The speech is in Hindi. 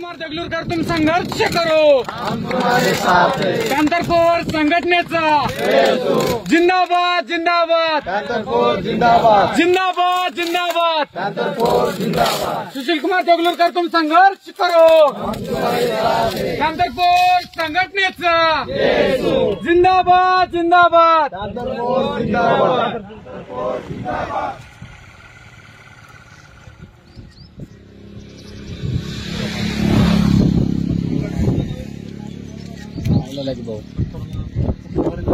कुमार देगलूरकर, तुम संघर्ष करो। साथ हैं संघटनेचा। जिंदाबाद जिंदाबाद। जिंदाबाद जिंदाबाद। जिंदाबाद सुशील कुमार देगलूरकर, तुम संघर्ष करो। पॅन्थर फोर संघटनेचा। जिंदाबाद जिंदाबाद जिंदाबाद। लगभग